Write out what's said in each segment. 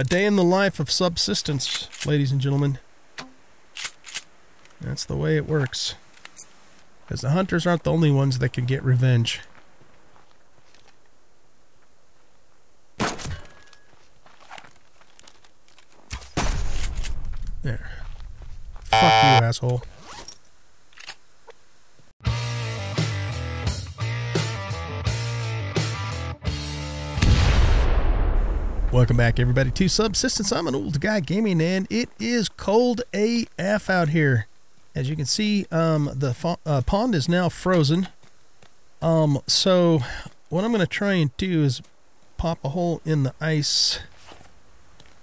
A day in the life of subsistence, ladies and gentlemen. That's the way it works. Because the hunters aren't the only ones that can get revenge. There. Fuck you, asshole. Welcome back, everybody, to Subsistence. I'm an old guy gaming, and it is cold AF out here. As you can see, um, the uh, pond is now frozen. Um, so what I'm going to try and do is pop a hole in the ice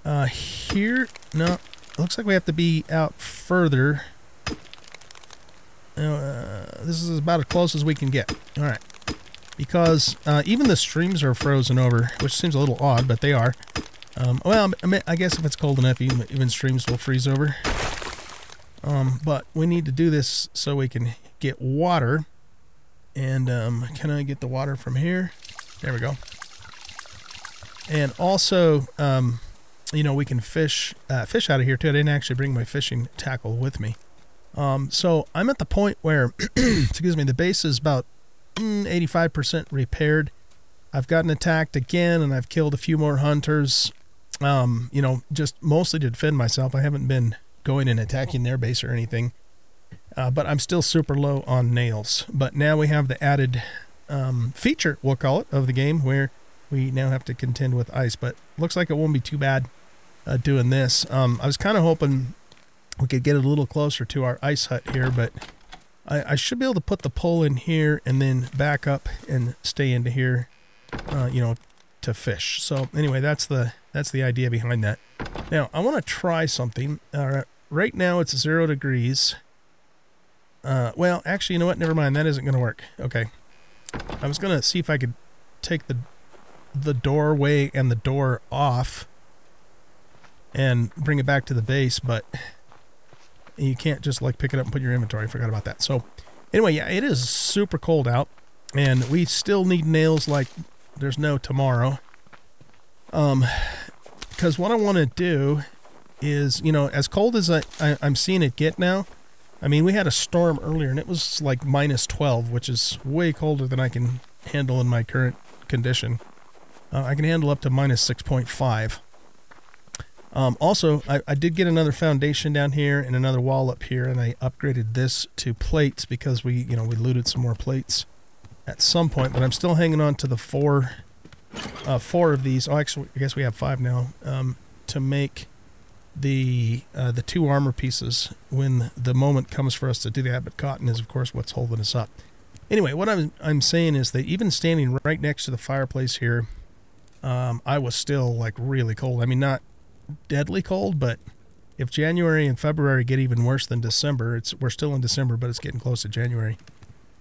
uh, here. No, looks like we have to be out further. Uh, this is about as close as we can get. All right because uh, even the streams are frozen over, which seems a little odd, but they are. Um, well, I, mean, I, guess if it's cold enough, even, even streams will freeze over. Um, but we need to do this so we can get water. And um, can I get the water from here? There we go. And also, um, you know, we can fish uh, fish out of here too. I didn't actually bring my fishing tackle with me. Um, so I'm at the point where, excuse me, the base is about 85% mm, repaired. I've gotten attacked again and I've killed a few more hunters. Um, you know, just mostly to defend myself. I haven't been going and attacking their base or anything. Uh, but I'm still super low on nails. But now we have the added um, feature, we'll call it, of the game where we now have to contend with ice. But looks like it won't be too bad uh, doing this. Um, I was kind of hoping we could get a little closer to our ice hut here, but I, I, should be able to put the pole in here and then back up and stay into here, uh, you know, to fish. So anyway, that's the that's the idea behind that. Now I want to try something. Uh, right now it's zero degrees. Uh, well, actually, you know what? Never mind. That isn't going to work. Okay. I was going to see if I could take the the doorway and the door off and bring it back to the base, but you can't just like pick it up and put your inventory. I forgot about that. So anyway, yeah, it is super cold out and we still need nails like there's no tomorrow. Um, because what I want to do is, you know, as cold as I, I, I'm seeing it get now, I mean, we had a storm earlier and it was like minus 12, which is way colder than I can handle in my current condition. Uh, I can handle up to minus 6.5. Um, also, I, I, did get another foundation down here and another wall up here, and I upgraded this to plates because we, you know, we looted some more plates at some point. But I'm still hanging on to the four, uh, four of these. Oh, actually, I guess we have five now um, to make the uh, the two armor pieces when the moment comes for us to do that. But cotton is, of course, what's holding us up. Anyway, what I'm I'm saying is that even standing right next to the fireplace here, um, I was still like really cold. I mean, not deadly cold, but if January and February get even worse than December, it's we're still in December, but it's getting close to January.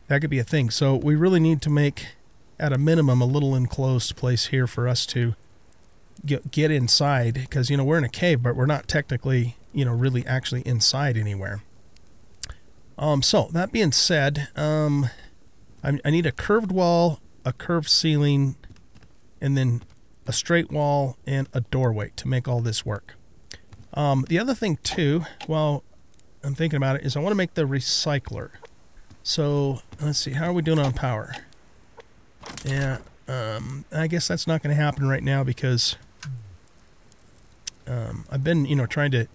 That could be a thing. So we really need to make, at a minimum, a little enclosed place here for us to get get inside, because you know we're in a cave, but we're not technically, you know, really actually inside anywhere. Um. So that being said, um, I, I need a curved wall, a curved ceiling, and then a straight wall, and a doorway to make all this work. Um, the other thing too, while I'm thinking about it, is I want to make the recycler. So let's see, how are we doing on power? Yeah, um, I guess that's not going to happen right now because um, I've been, you know, trying to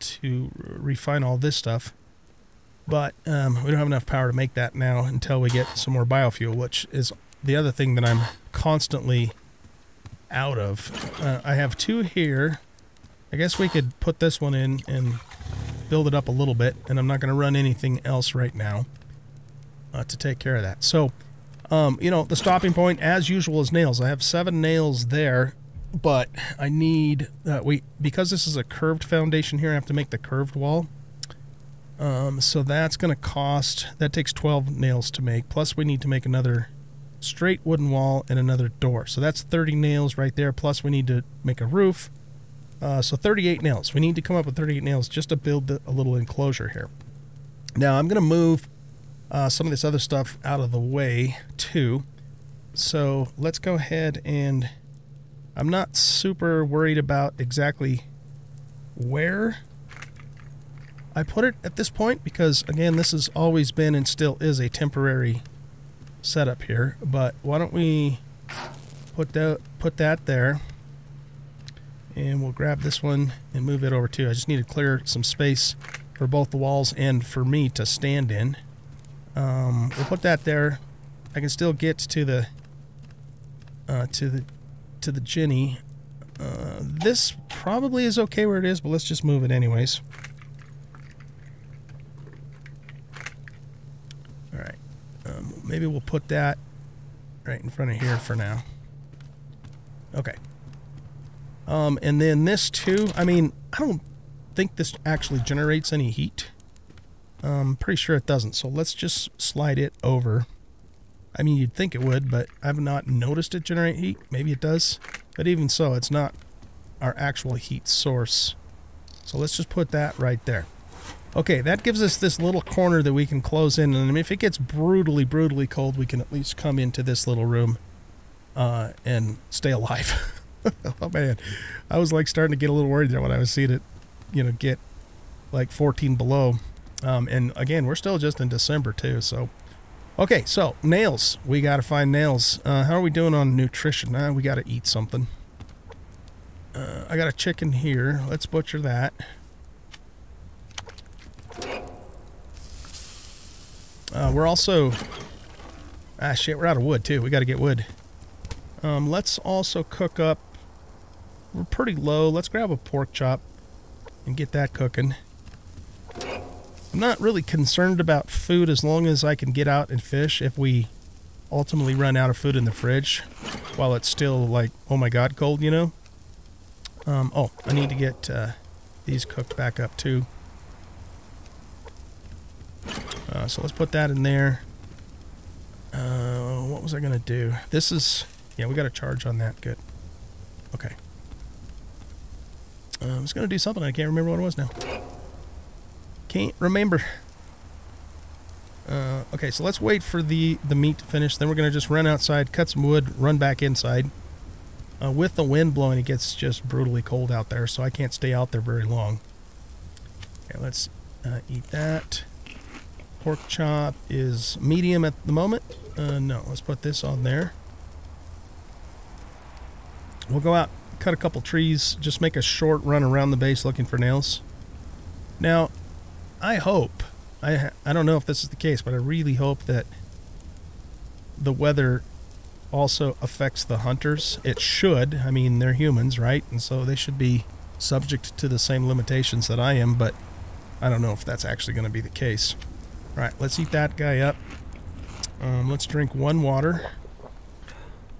to refine all this stuff, but um, we don't have enough power to make that now until we get some more biofuel, which is the other thing that I'm constantly out of. Uh, I have two here. I guess we could put this one in and build it up a little bit, and I'm not going to run anything else right now uh, to take care of that. So, um, you know, the stopping point, as usual, is nails. I have seven nails there, but I need, uh, we because this is a curved foundation here, I have to make the curved wall. Um, so that's going to cost, that takes 12 nails to make, plus we need to make another straight wooden wall, and another door. So that's 30 nails right there, plus we need to make a roof. Uh, so 38 nails. We need to come up with 38 nails just to build a little enclosure here. Now I'm going to move uh, some of this other stuff out of the way too. So let's go ahead and I'm not super worried about exactly where I put it at this point because, again, this has always been and still is a temporary setup here. But why don't we put that, put that there and we'll grab this one and move it over too. I just need to clear some space for both the walls and for me to stand in. Um, we'll put that there. I can still get to the uh, to the to the Jenny. Uh, this probably is okay where it is, but let's just move it anyways. All right. Maybe we'll put that right in front of here for now. Okay. Um, and then this too, I mean, I don't think this actually generates any heat. I'm um, pretty sure it doesn't, so let's just slide it over. I mean, you'd think it would, but I've not noticed it generate heat. Maybe it does, but even so, it's not our actual heat source. So let's just put that right there. Okay, that gives us this little corner that we can close in, and if it gets brutally, brutally cold, we can at least come into this little room uh, and stay alive. oh man, I was like starting to get a little worried there when I was seeing it, you know, get like 14 below. Um, and again, we're still just in December too. So, okay, so nails. We got to find nails. Uh, how are we doing on nutrition? Uh, we got to eat something. Uh, I got a chicken here. Let's butcher that. Uh, we're also... Ah, shit, we're out of wood, too. We got to get wood. Um, let's also cook up we're pretty low. Let's grab a pork chop and get that cooking. I'm not really concerned about food as long as I can get out and fish if we ultimately run out of food in the fridge while it's still like, oh my god, cold, you know? Um, oh, I need to get uh, these cooked back up too. Uh, so let's put that in there. Uh, what was I going to do? This is, yeah, we got a charge on that. Good. Okay. Uh, I was going to do something. I can't remember what it was now. Can't remember. Uh, okay, so let's wait for the, the meat to finish. Then we're going to just run outside, cut some wood, run back inside. Uh, with the wind blowing, it gets just brutally cold out there, so I can't stay out there very long. Okay, let's uh, eat that. Pork chop is medium at the moment. Uh, no, let's put this on there. We'll go out cut a couple trees, just make a short run around the base looking for nails. Now, I hope, I, I don't know if this is the case, but I really hope that the weather also affects the hunters. It should. I mean, they're humans, right? And so they should be subject to the same limitations that I am, but I don't know if that's actually going to be the case. All right, let's eat that guy up. Um, let's drink one water.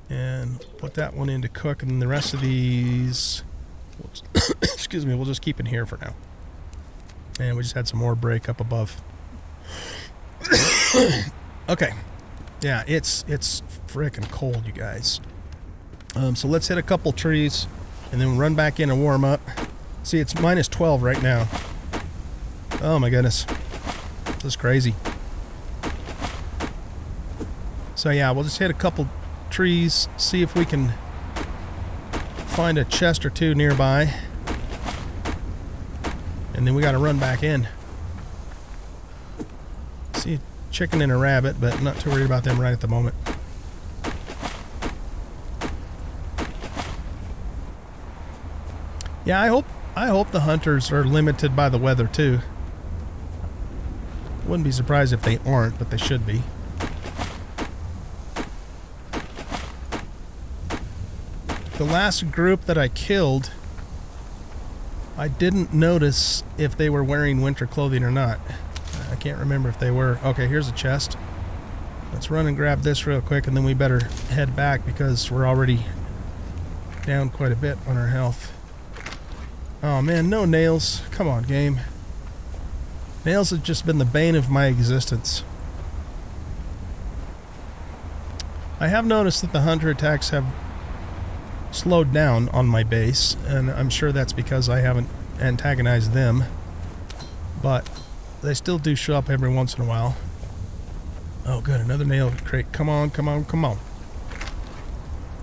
And put that one in to cook and the rest of these excuse me we'll just keep in here for now. And we just had some more break up above. Okay. Yeah it's it's freaking cold you guys. Um, so let's hit a couple trees and then run back in and warm up. See it's minus 12 right now. Oh my goodness this is crazy so yeah we'll just hit a couple trees, see if we can find a chest or two nearby. And then we got to run back in. See a chicken and a rabbit, but not too worried about them right at the moment. Yeah, I hope I hope the hunters are limited by the weather too. Wouldn't be surprised if they aren't, but they should be. The last group that I killed, I didn't notice if they were wearing winter clothing or not. I can't remember if they were. Okay, here's a chest. Let's run and grab this real quick and then we better head back because we're already down quite a bit on our health. Oh man, no nails. Come on, game. Nails have just been the bane of my existence. I have noticed that the hunter attacks have slowed down on my base, and I'm sure that's because I haven't antagonized them. But they still do show up every once in a while. Oh, good, another nail crate. Come on, come on, come on.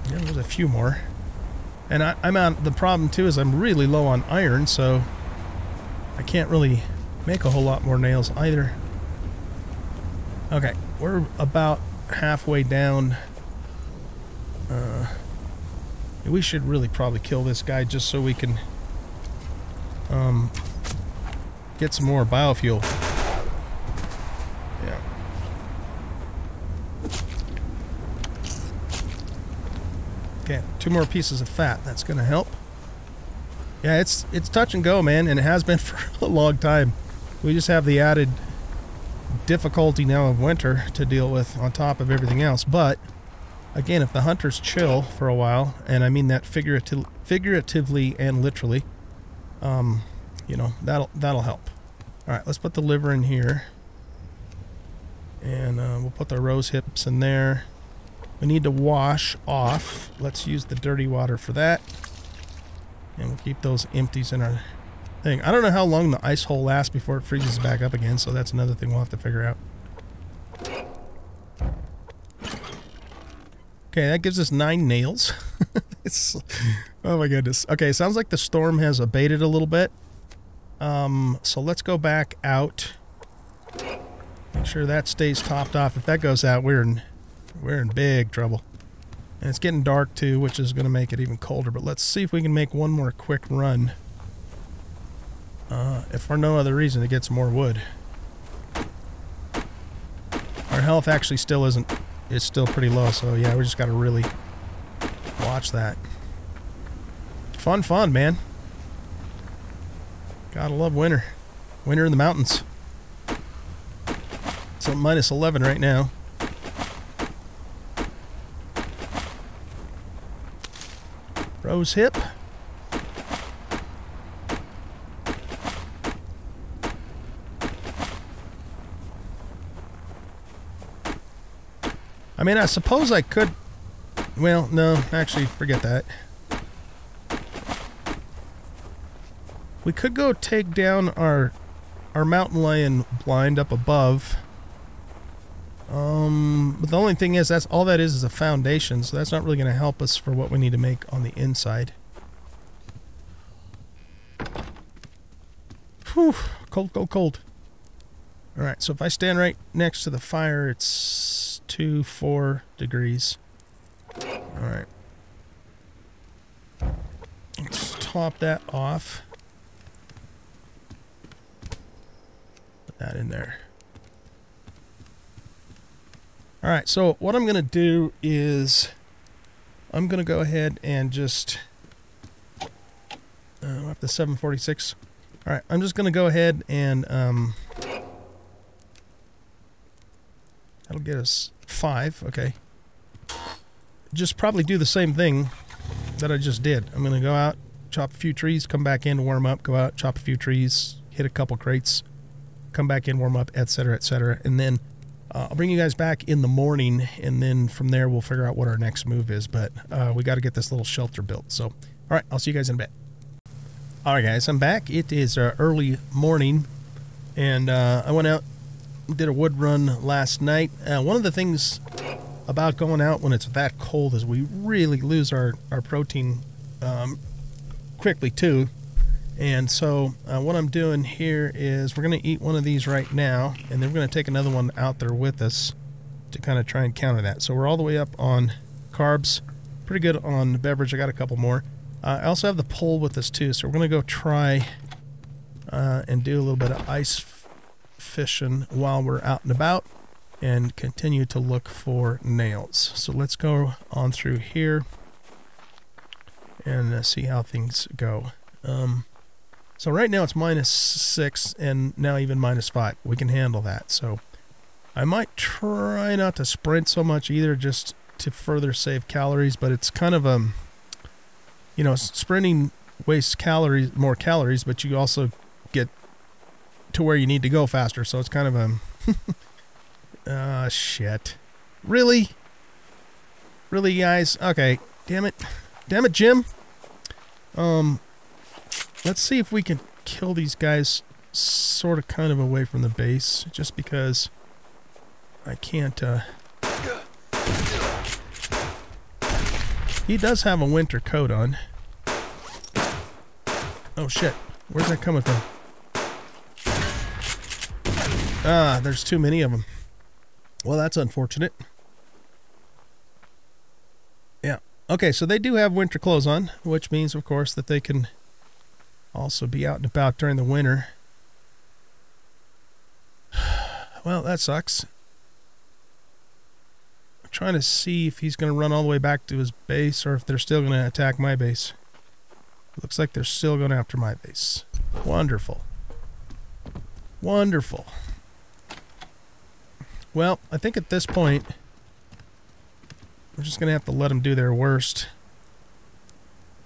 Yeah, there's a few more. And I, I'm out. The problem too is I'm really low on iron, so I can't really make a whole lot more nails either. Okay, we're about halfway down. Uh, we should really probably kill this guy just so we can um, get some more biofuel. Yeah. Okay, two more pieces of fat. That's going to help. Yeah, it's it's touch and go, man, and it has been for a long time. We just have the added difficulty now of winter to deal with on top of everything else. But again, if the hunters chill for a while, and I mean that figurative, figuratively and literally, um, you know, that'll that'll help. All right, let's put the liver in here. And uh, we'll put the rose hips in there. We need to wash off. Let's use the dirty water for that. And we'll keep those empties in our thing. I don't know how long the ice hole lasts before it freezes back up again, so that's another thing we'll have to figure out. Okay, that gives us nine nails. oh my goodness. Okay, sounds like the storm has abated a little bit. Um, so let's go back out. Make sure that stays topped off. If that goes out, we're in we're in big trouble. And it's getting dark too, which is going to make it even colder. But let's see if we can make one more quick run. Uh, if for no other reason to get some more wood. Our health actually still isn't, it's still pretty low. So yeah, we just got to really watch that. Fun, fun, man. Gotta love winter. Winter in the mountains. So minus 11 right now. Rose hip. I mean, I suppose I could... Well, no, actually, forget that. We could go take down our our mountain lion blind up above. Um, but the only thing is, that's all that is is a foundation, so that's not really going to help us for what we need to make on the inside. Whew, cold, cold, cold. Alright, so if I stand right next to the fire, it's 2, 4 degrees. Alright. Let's top that off. Put that in there. All right, so what I'm going to do is I'm going to go ahead and just uh, up to 746. All right, I'm just going to go ahead and um, that'll get us five. Okay. Just probably do the same thing that I just did. I'm going to go out, chop a few trees, come back in, warm up, go out, chop a few trees, hit a couple crates, come back in, warm up, etc., etc. And then uh, I'll bring you guys back in the morning, and then from there we'll figure out what our next move is. But uh, we got to get this little shelter built. So, all right, I'll see you guys in a bit. All right, guys, I'm back. It is uh, early morning, and uh, I went out, did a wood run last night. Uh, one of the things about going out when it's that cold is we really lose our our protein um, quickly too. And so uh, what I'm doing here is we're going to eat one of these right now, and then we're going to take another one out there with us to kind of try and counter that. So we're all the way up on carbs, pretty good on beverage. I got a couple more. Uh, I also have the pole with us too, so we're going to go try uh, and do a little bit of ice fishing while we're out and about and continue to look for nails. So let's go on through here and uh, see how things go. Um, so right now it's minus 6 and now even minus 5. We can handle that. So I might try not to sprint so much either just to further save calories, but it's kind of a, um, you know, sprinting wastes calories, more calories, but you also to where you need to go faster. So it's kind of a, uh, shit. Really? Really, guys? Okay. Damn it. Damn it, Jim. Um, Let's see if we can kill these guys sort of kind of away from the base, just because I can't, uh... He does have a winter coat on. Oh shit. Where's that coming from? Ah, there's too many of them. Well, that's unfortunate. Yeah. Okay, so they do have winter clothes on, which means, of course, that they can also be out and about during the winter. Well, that sucks. I'm trying to see if he's going to run all the way back to his base or if they're still going to attack my base. Looks like they're still going after my base. Wonderful. Wonderful. Well, I think at this point, we're just going to have to let them do their worst.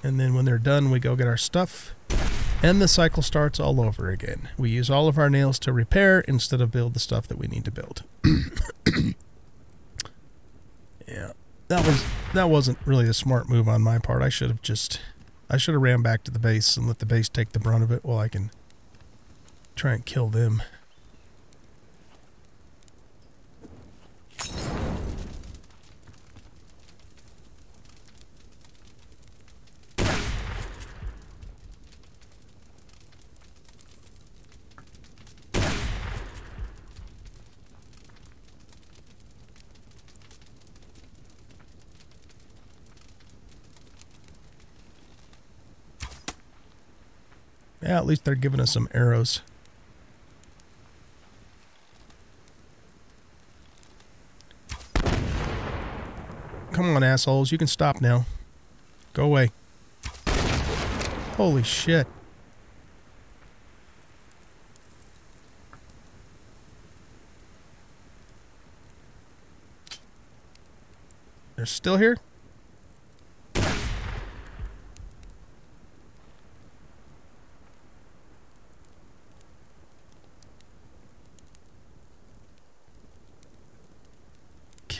And then when they're done, we go get our stuff. And the cycle starts all over again. We use all of our nails to repair instead of build the stuff that we need to build. yeah. That was that wasn't really a smart move on my part. I should have just I should have ran back to the base and let the base take the brunt of it while I can try and kill them. Yeah, at least they're giving us some arrows. Come on, assholes. You can stop now. Go away. Holy shit. They're still here?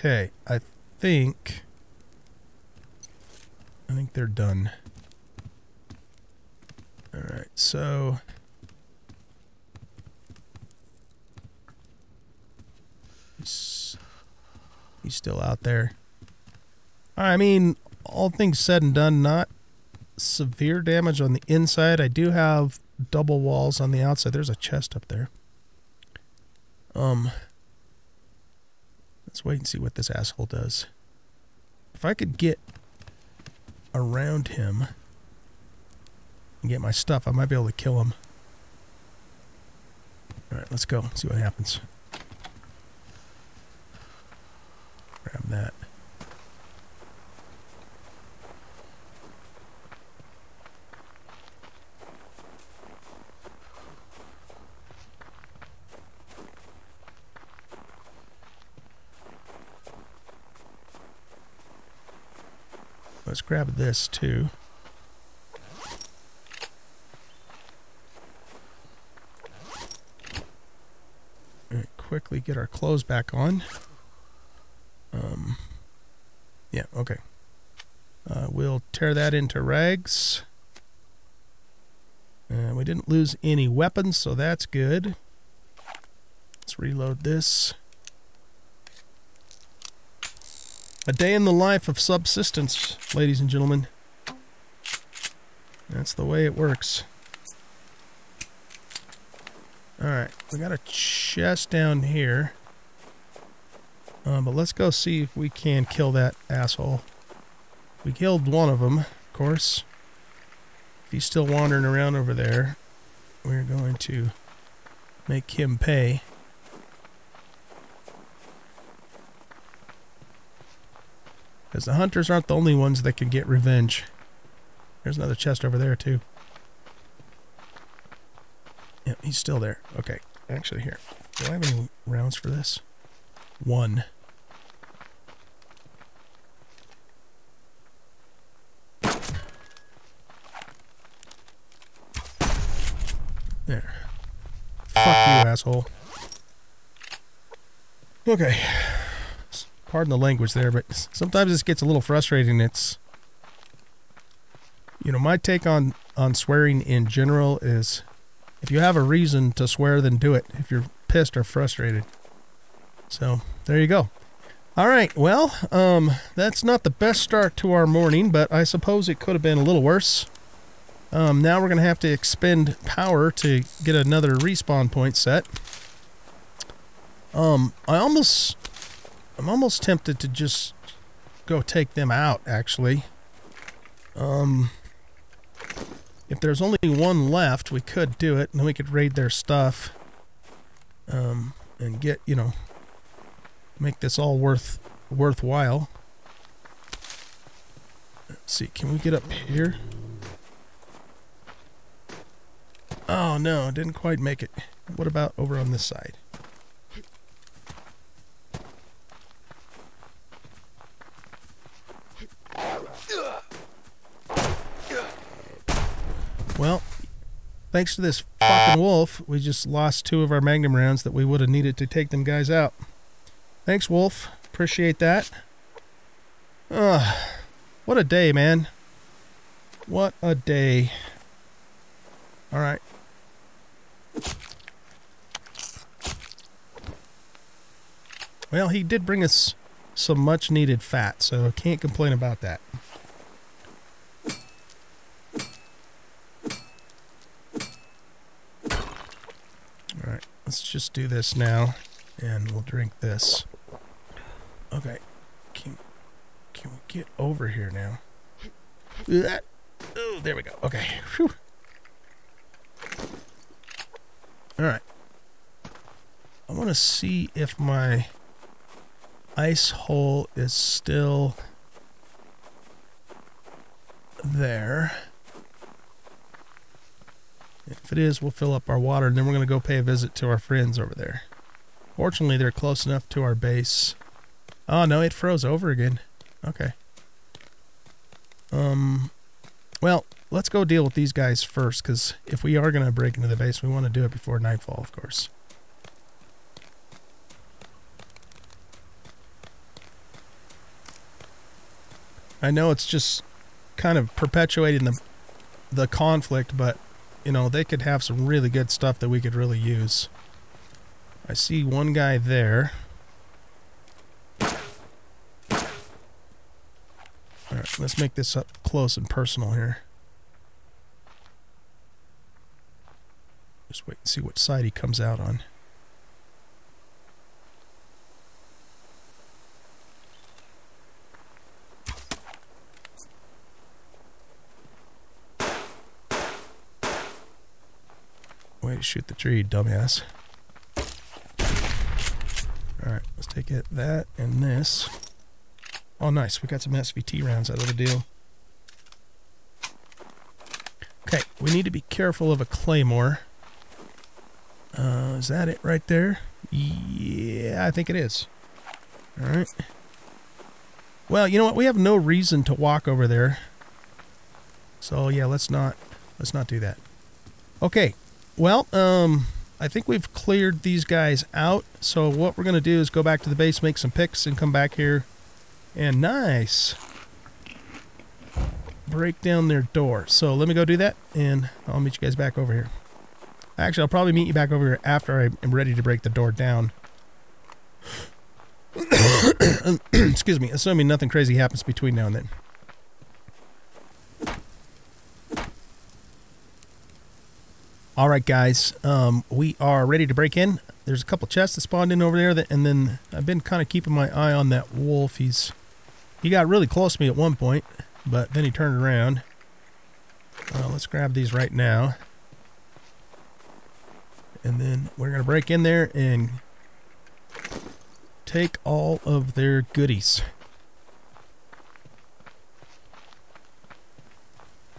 Okay, I think... I think they're done. Alright, so... He's, he's still out there. I mean, all things said and done, not severe damage on the inside. I do have double walls on the outside. There's a chest up there. Um, Let's wait and see what this asshole does. If I could get around him and get my stuff, I might be able to kill him. Alright, let's go. See what happens. Grab that. Let's grab this too. Quickly get our clothes back on. Um, yeah, okay. Uh, we'll tear that into rags. Uh, we didn't lose any weapons, so that's good. Let's reload this. A day in the life of subsistence, ladies and gentlemen. That's the way it works. Alright, we got a chest down here. Uh, but let's go see if we can kill that asshole. We killed one of them, of course. If he's still wandering around over there, we're going to make him pay. Because the hunters aren't the only ones that can get revenge. There's another chest over there, too. Yeah, he's still there. Okay. Actually, here. Do I have any rounds for this? One. There. Fuck you, asshole. Okay pardon the language there, but sometimes this gets a little frustrating. It's, you know, my take on, on swearing in general is if you have a reason to swear, then do it. If you're pissed or frustrated. So there you go. All right. Well, um, that's not the best start to our morning, but I suppose it could have been a little worse. Um, now we're going to have to expend power to get another respawn point set. Um, I almost, I'm almost tempted to just go take them out, actually. Um, if there's only one left, we could do it, and then we could raid their stuff. Um, and get, you know, make this all worth worthwhile. Let's see, can we get up here? Oh no, didn't quite make it. What about over on this side? Well, thanks to this fucking wolf, we just lost two of our magnum rounds that we would have needed to take them guys out. Thanks, wolf. Appreciate that. Ugh. What a day, man. What a day. Alright. Well, he did bring us some much needed fat, so I can't complain about that. Alright, let's just do this now, and we'll drink this. Okay, can, can we get over here now? That, Oh, there we go. Okay. Whew. Alright. I want to see if my ice hole is still there. If it is, we'll fill up our water and then we're going to go pay a visit to our friends over there. Fortunately, they're close enough to our base. Oh, no, it froze over again. Okay. Um, well, let's go deal with these guys first, because if we are going to break into the base, we want to do it before nightfall, of course. I know it's just kind of perpetuating the the conflict, but you know, they could have some really good stuff that we could really use. I see one guy there. Alright, let's make this up close and personal here. Just wait and see what side he comes out on. Shoot the tree, dumbass. Alright, let's take it that and this. Oh, nice. We got some SVT rounds out of the deal. Okay, we need to be careful of a claymore. Uh, is that it right there? Yeah, I think it is. Alright. Well, you know what? We have no reason to walk over there. So, yeah, let's not, let's not do that. Okay. Well, um, I think we've cleared these guys out. So what we're going to do is go back to the base, make some picks, and come back here. And nice. Break down their door. So let me go do that, and I'll meet you guys back over here. Actually, I'll probably meet you back over here after I am ready to break the door down. Excuse me, assuming nothing crazy happens between now and then. All right, guys, um, we are ready to break in. There's a couple chests that spawned in over there, that, and then I've been kind of keeping my eye on that wolf. He's he got really close to me at one point, but then he turned around. Uh, let's grab these right now. And then we're going to break in there and take all of their goodies.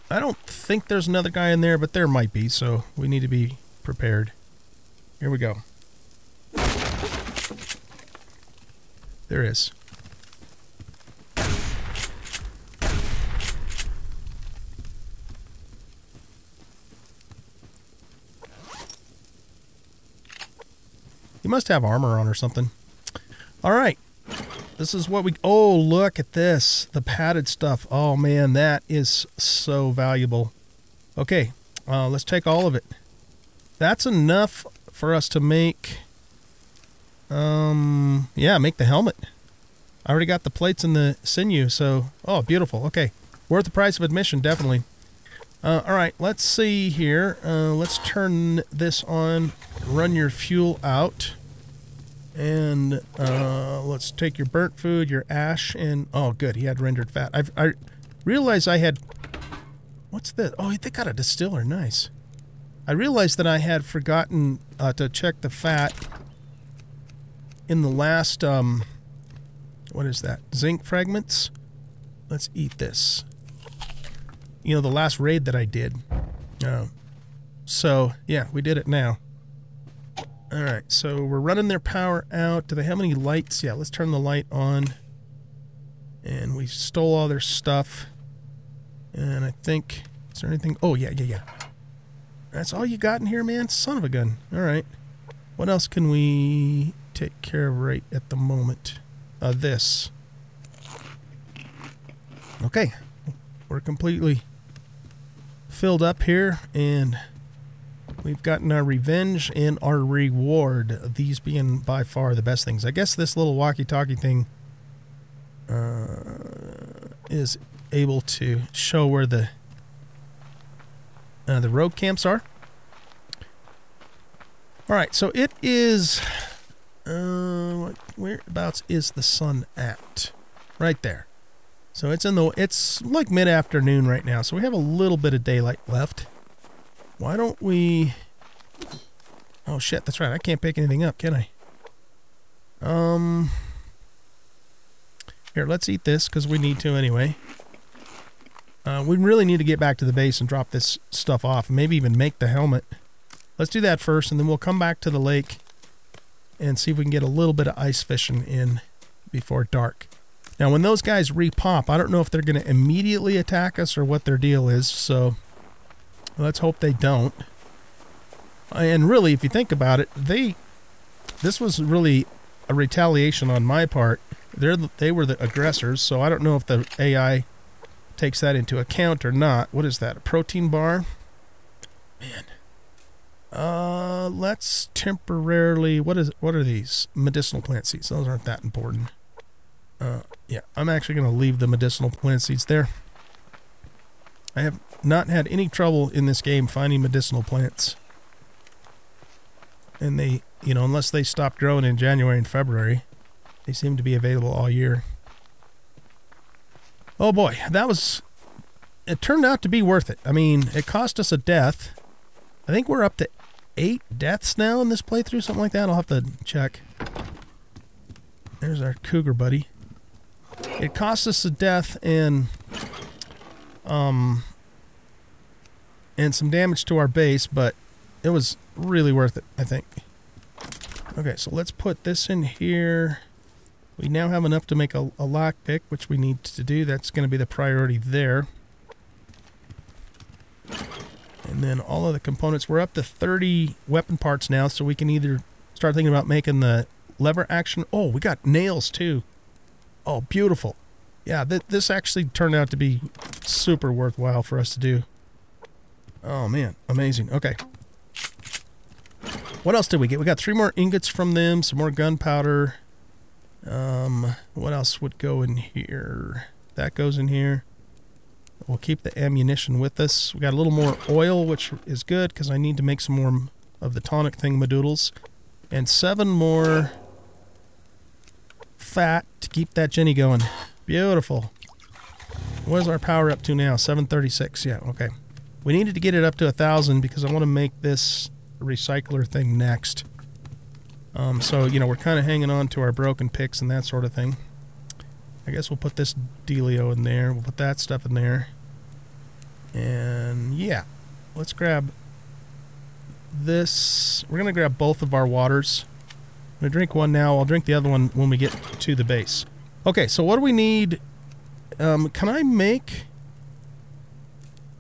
I don't think there's another guy in there, but there might be, so we need to be prepared. Here we go. There is. He must have armor on or something. All right. This is what we... Oh, look at this. The padded stuff. Oh, man, that is so valuable. Okay, uh, let's take all of it. That's enough for us to make... Um, yeah, make the helmet. I already got the plates and the sinew, so... Oh, beautiful. Okay. Worth the price of admission, definitely. Uh, all right, let's see here. Uh, let's turn this on. Run your fuel out. And uh, let's take your burnt food, your ash, and... Oh, good. He had rendered fat. I've, I realized I had... What's this? Oh, they got a distiller. Nice. I realized that I had forgotten uh, to check the fat in the last... Um, what is that? Zinc fragments? Let's eat this you know, the last raid that I did. Uh, so, yeah, we did it now. Alright, so we're running their power out. Do they have any lights? Yeah, let's turn the light on. And we stole all their stuff. And I think... Is there anything... Oh, yeah, yeah, yeah. That's all you got in here, man? Son of a gun. Alright. What else can we take care of right at the moment? Uh, this. Okay. We're completely filled up here and we've gotten our revenge and our reward. These being by far the best things. I guess this little walkie-talkie thing uh, is able to show where the uh, the road camps are. All right, so it is. Uh, whereabouts is the sun at? Right there. So it's in the it's like mid-afternoon right now, so we have a little bit of daylight left. Why don't we Oh shit, that's right. I can't pick anything up, can I? Um Here, let's eat this cuz we need to anyway. Uh, we really need to get back to the base and drop this stuff off, maybe even make the helmet. Let's do that first, and then we'll come back to the lake and see if we can get a little bit of ice fishing in before dark. Now, when those guys repop, I don't know if they're going to immediately attack us or what their deal is, so let's hope they don't. And really, if you think about it, they this was really a retaliation on my part. They're they were the aggressors, so I don't know if the AI takes that into account or not. What is that? A protein bar? Man. Uh, let's temporarily. What is? What are these medicinal plant seeds? Those aren't that important. Uh, yeah, I'm actually going to leave the medicinal plant seeds there. I have not had any trouble in this game finding medicinal plants. And they, you know, unless they stop growing in January and February, they seem to be available all year. Oh boy, that was... It turned out to be worth it. I mean, it cost us a death. I think we're up to eight deaths now in this playthrough, something like that. I'll have to check. There's our cougar buddy. It cost us a death and um and some damage to our base, but it was really worth it, I think. Okay, so let's put this in here. We now have enough to make a, a lockpick, which we need to do. That's going to be the priority there. And then all of the components. We're up to 30 weapon parts now, so we can either start thinking about making the lever action. Oh, we got nails too. Oh, beautiful. Yeah, th this actually turned out to be super worthwhile for us to do. Oh, man. Amazing. Okay. What else did we get? We got three more ingots from them, some more gunpowder. Um, what else would go in here? That goes in here. We'll keep the ammunition with us. We got a little more oil, which is good because I need to make some more of the tonic thing madoodles. And seven more fat to keep that Jenny going. Beautiful. Where's our power up to now? 736. Yeah, okay. We needed to get it up to a 1,000 because I want to make this recycler thing next. Um, so, you know, we're kind of hanging on to our broken picks and that sort of thing. I guess we'll put this dealio in there. We'll put that stuff in there. And, yeah. Let's grab this. We're going to grab both of our waters. I'm going to drink one now. I'll drink the other one when we get to the base. Okay, so what do we need? Um, can I make...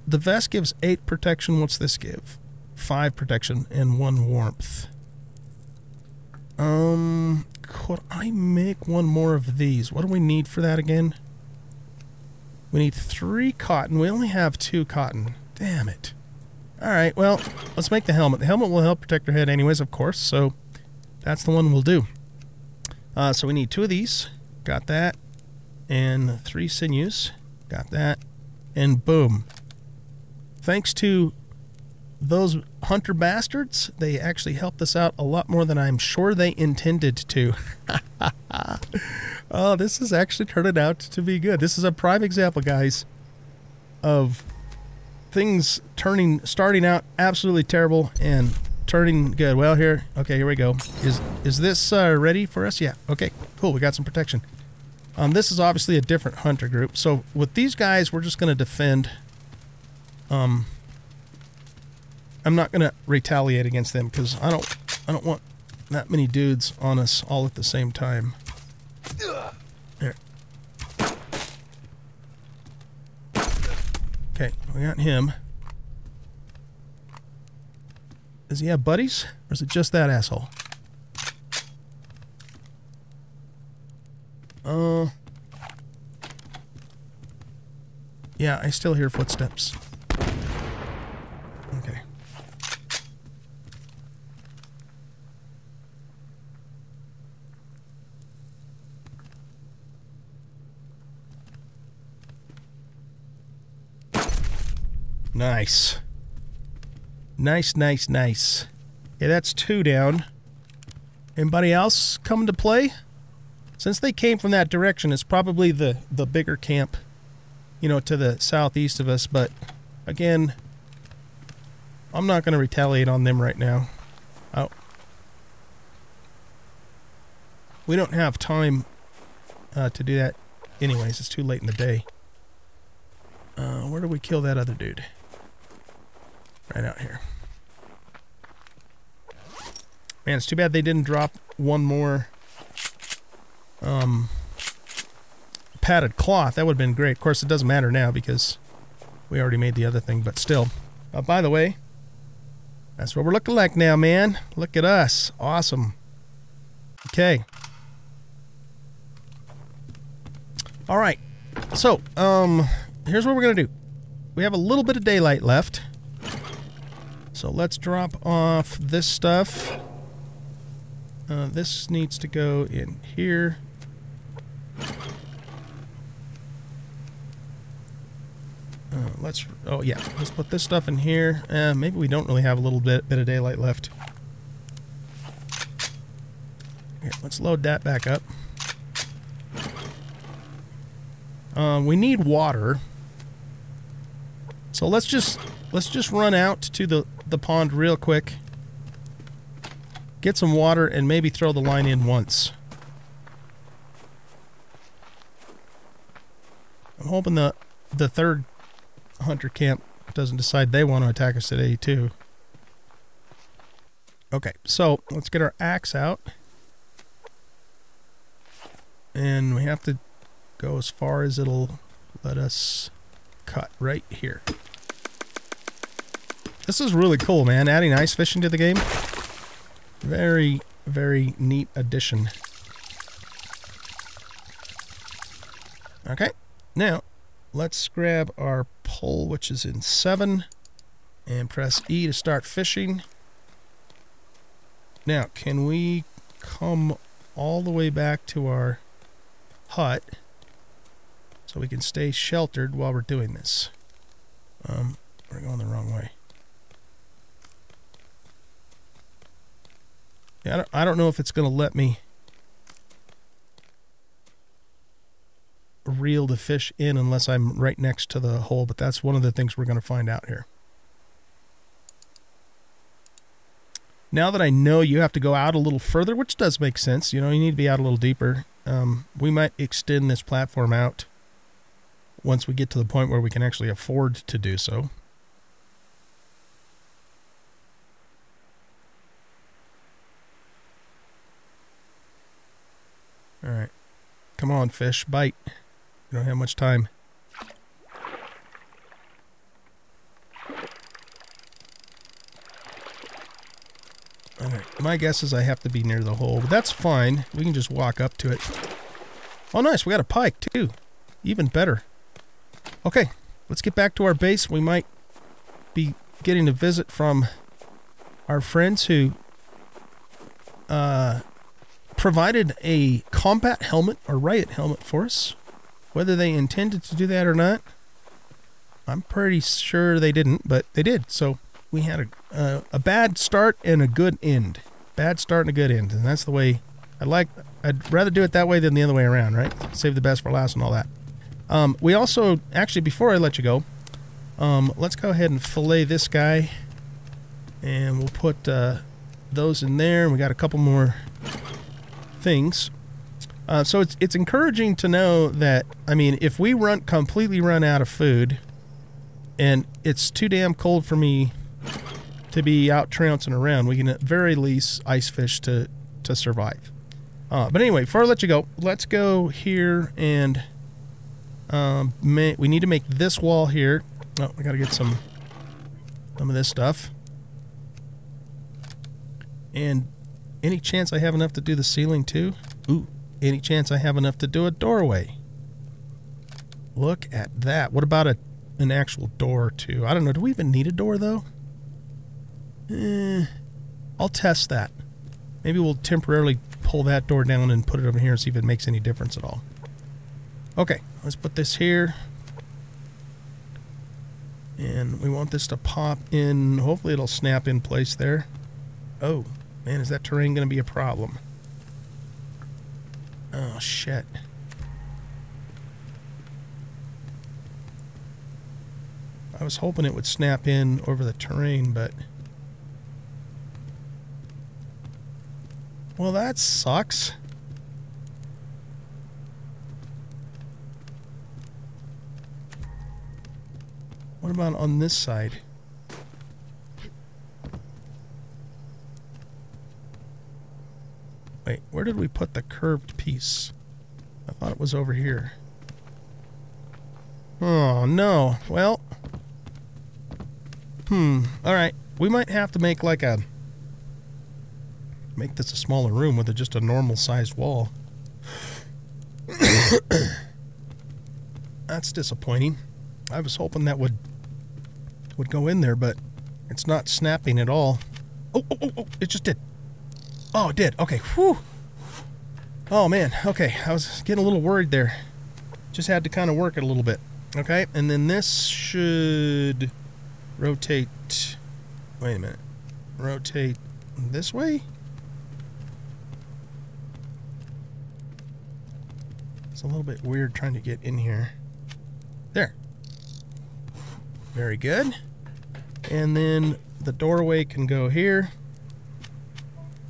The vest gives 8 protection. What's this give? 5 protection and 1 warmth. Um, could I make one more of these? What do we need for that again? We need 3 cotton. We only have 2 cotton. Damn it. Alright, well, let's make the helmet. The helmet will help protect your head anyways, of course, so that's the one we'll do. Uh, so we need two of these. Got that. And three sinews. Got that. And boom. thanks to those hunter bastards, they actually helped us out a lot more than I'm sure they intended to. oh, this is actually turning out to be good. This is a prime example, guys, of things turning, starting out absolutely terrible and turning good. Well, here, okay, here we go. Is is this uh, ready for us? Yeah. Okay, cool. We got some protection. Um, this is obviously a different hunter group. So with these guys, we're just going to defend. Um, I'm not going to retaliate against them because I don't, I don't want that many dudes on us all at the same time. There. Okay, we got him. Does he have buddies? Or is it just that asshole? Uh... Yeah, I still hear footsteps. Okay. Nice. Nice, nice, nice. Yeah, that's two down. Anybody else coming to play? Since they came from that direction, it's probably the, the bigger camp, you know, to the southeast of us. But, again, I'm not going to retaliate on them right now. Oh. We don't have time uh, to do that anyways. It's too late in the day. Uh, where do we kill that other dude? Right out here. Man, it's too bad they didn't drop one more um, padded cloth. That would have been great. Of course, it doesn't matter now because we already made the other thing, but still. Uh, by the way, that's what we're looking like now, man. Look at us. Awesome. Okay. All right. So, um, here's what we're going to do. We have a little bit of daylight left. So let's drop off this stuff. Uh, this needs to go in here. Uh, let's, oh yeah, let's put this stuff in here. Uh, maybe we don't really have a little bit, bit of daylight left. Here, let's load that back up. Um, we need water. So let's just let's just run out to the the pond real quick. Get some water and maybe throw the line in once. I'm hoping the the third hunter camp doesn't decide they want to attack us today too. Okay, so let's get our axe out. And we have to go as far as it'll let us cut right here. This is really cool, man. Adding ice fishing to the game. Very, very neat addition. Okay, now let's grab our pole, which is in 7, and press E to start fishing. Now, can we come all the way back to our hut so we can stay sheltered while we're doing this? Um, we're going the wrong way. Yeah, I don't, I don't know if it's going to let me reel the fish in unless I'm right next to the hole, but that's one of the things we're going to find out here. Now that I know you have to go out a little further, which does make sense, you know, you need to be out a little deeper. Um, we might extend this platform out once we get to the point where we can actually afford to do so. All right. Come on, fish. Bite. We don't have much time. Alright, my guess is I have to be near the hole, but that's fine. We can just walk up to it. Oh, nice. We got a pike, too. Even better. Okay, let's get back to our base. We might be getting a visit from our friends who uh, provided a combat helmet or riot helmet for us. Whether they intended to do that or not, I'm pretty sure they didn't, but they did. So we had a, uh, a bad start and a good end. Bad start and a good end. And that's the way I like. I'd rather do it that way than the other way around, right? Save the best for last and all that. Um, we also, actually, before I let you go, um, let's go ahead and fillet this guy. And we'll put uh, those in there. And we got a couple more things. Uh, so it's it's encouraging to know that I mean, if we run completely run out of food, and it's too damn cold for me to be out trouncing around, we can at very least ice fish to to survive. Uh, but anyway, before I let you go, let's go here and um, may, we need to make this wall here. Oh, I gotta get some some of this stuff. And any chance I have enough to do the ceiling too? Ooh, any chance I have enough to do a doorway? Look at that. What about a an actual door too? I don't know. Do we even need a door though? Eh, I'll test that. Maybe we'll temporarily pull that door down and put it over here and see if it makes any difference at all. Okay, let's put this here. And we want this to pop in. Hopefully it'll snap in place there. Oh, man, is that terrain going to be a problem? Oh, shit. I was hoping it would snap in over the terrain, but... Well, that sucks. What about on this side? Wait, where did we put the curved piece? I thought it was over here. Oh, no. Well. Hmm. Alright. We might have to make like a... Make this a smaller room with a, just a normal sized wall. That's disappointing. I was hoping that would would go in there, but it's not snapping at all. Oh, oh, oh, oh, it just did. Oh, it did. Okay, whew. Oh, man. Okay, I was getting a little worried there. Just had to kind of work it a little bit. Okay, and then this should rotate... Wait a minute. Rotate this way? It's a little bit weird trying to get in here. There. Very good. And then the doorway can go here.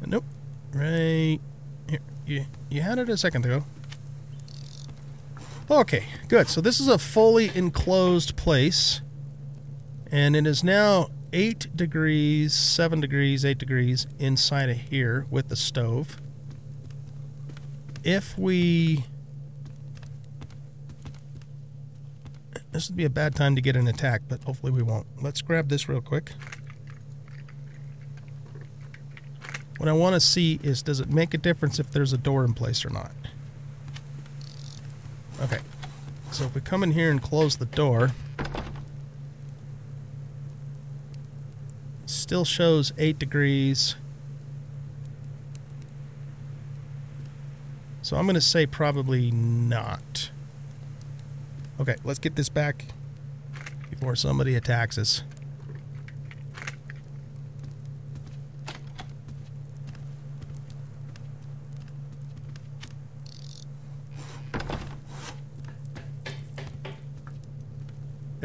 Nope. Right. You, you had it a second ago. Okay, good. So this is a fully enclosed place. And it is now 8 degrees, 7 degrees, 8 degrees inside of here with the stove. If we This would be a bad time to get an attack, but hopefully we won't. Let's grab this real quick. What I want to see is does it make a difference if there's a door in place or not? Okay. So if we come in here and close the door, still shows 8 degrees. So I'm going to say probably not. Okay, let's get this back before somebody attacks us.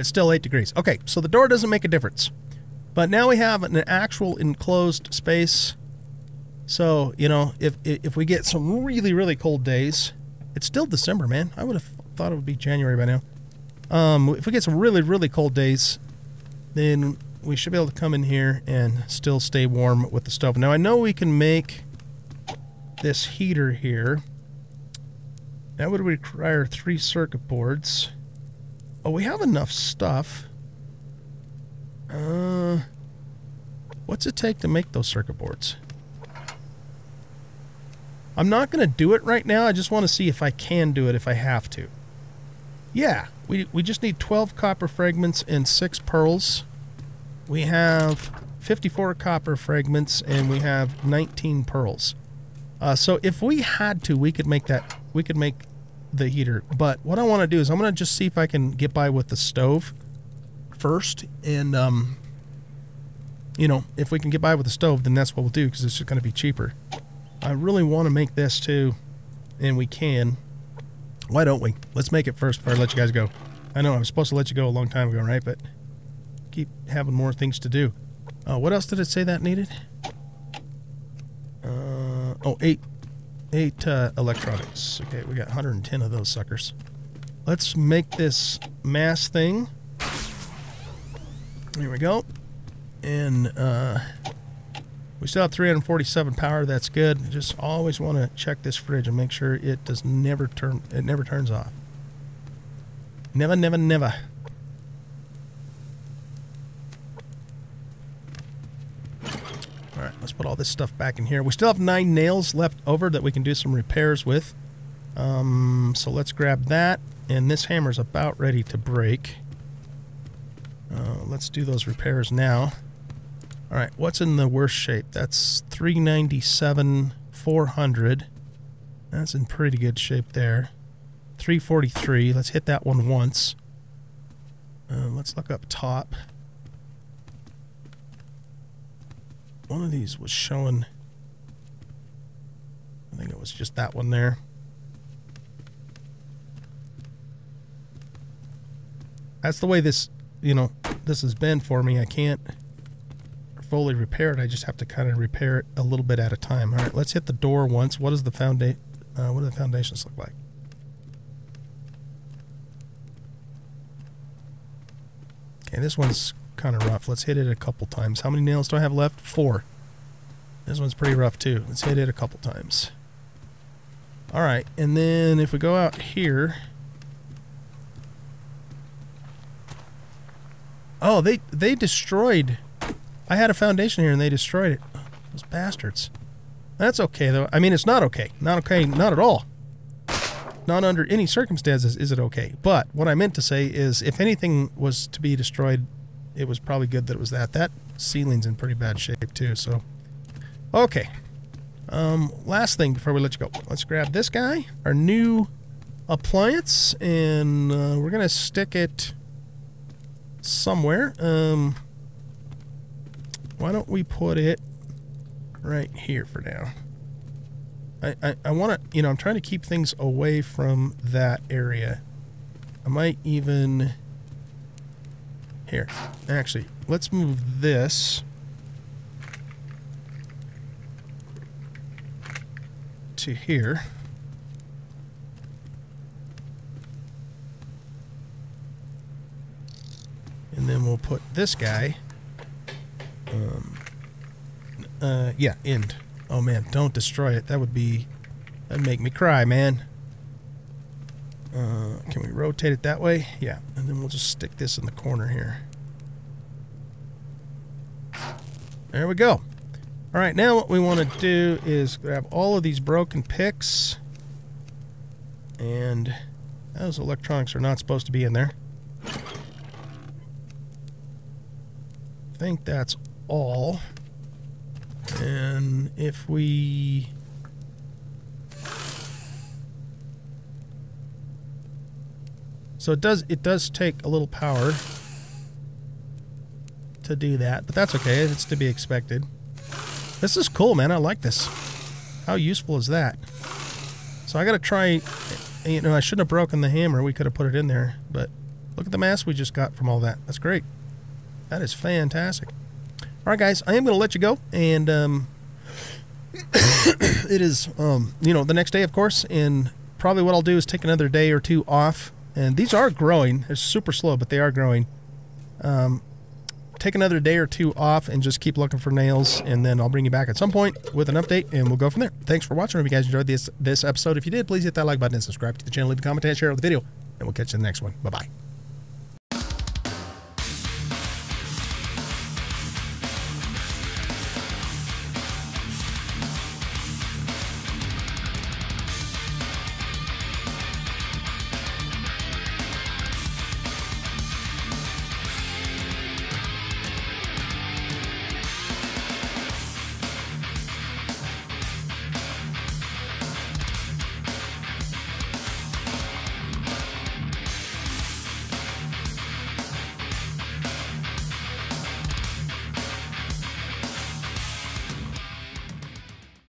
It's still 8 degrees. Okay, so the door doesn't make a difference. But now we have an actual enclosed space. So, you know, if, if we get some really, really cold days, it's still December, man. I would have thought it would be January by now. Um, if we get some really, really cold days, then we should be able to come in here and still stay warm with the stove. Now, I know we can make this heater here. That would require three circuit boards. Oh, we have enough stuff. Uh, what's it take to make those circuit boards? I'm not going to do it right now. I just want to see if I can do it if I have to. Yeah, we, we just need 12 copper fragments and 6 pearls. We have 54 copper fragments and we have 19 pearls. Uh, so if we had to, we could make that, we could make the heater. But what I want to do is I'm going to just see if I can get by with the stove first, and um, you know, if we can get by with the stove, then that's what we'll do because it's just going to be cheaper. I really want to make this too, and we can. Why don't we? Let's make it first before I let you guys go. I know I was supposed to let you go a long time ago, right? But keep having more things to do. Uh, what else did it say that needed? Uh, oh, eight, eight uh, electronics. Okay, we got 110 of those suckers. Let's make this mass thing. There we go. And uh, we still have 347 power. That's good. Just always want to check this fridge and make sure it does never turn. It never turns off. Never, never, never. All right, let's put all this stuff back in here. We still have nine nails left over that we can do some repairs with. Um, so let's grab that. And this hammer's about ready to break. Uh, let's do those repairs now. All right, what's in the worst shape? That's 397, 400. That's in pretty good shape there. 343. Let's hit that one once. Uh, let's look up top. One of these was showing... I think it was just that one there. That's the way this, you know, this has been for me. I can't fully repair it. I just have to kind of repair it a little bit at a time. All right, let's hit the door once. What does the foundation, uh, what do the foundations look like? Okay, this one's kind of rough. Let's hit it a couple times. How many nails do I have left? Four. This one's pretty rough too. Let's hit it a couple times. All right, and then if we go out here, Oh, they they destroyed. I had a foundation here and they destroyed it. Those bastards. That's okay though. I mean, it's not okay. Not okay. Not at all. Not under any circumstances is it okay. But what I meant to say is, if anything was to be destroyed, it was probably good that it was that. That ceiling's in pretty bad shape too. So, okay. Um, last thing before we let you go, let's grab this guy, our new appliance, and uh, we're gonna stick it somewhere. Um, why don't we put it right here for now? I, I, I want to, you know, I'm trying to keep things away from that area. I might even... Here. Actually, let's move this... to here. And then we'll put this guy. Um, uh, yeah, end. Oh man, don't destroy it. That would be, that'd make me cry, man. Uh, can we rotate it that way? Yeah, and then we'll just stick this in the corner here. There we go. All right, now what we want to do is grab all of these broken picks. And those electronics are not supposed to be in there. I think that's all. And if we... So it does it does take a little power to do that, but that's okay. It's to be expected. This is cool, man. I like this. How useful is that? So I got to try, you know, I shouldn't have broken the hammer. We could have put it in there, but look at the mass we just got from all that. That's great. That is fantastic. All right, guys, I am going to let you go, and um, it is, um, you know, the next day, of course, and probably what I'll do is take another day or two off. And these are growing. They're super slow, but they are growing. Um, take another day or two off and just keep looking for nails, and then I'll bring you back at some point with an update, and we'll go from there. Thanks for watching. If you guys enjoyed this this episode, if you did, please hit that like button and subscribe to the channel, leave a comment, and share the video, and we'll catch you in the next one. Bye bye.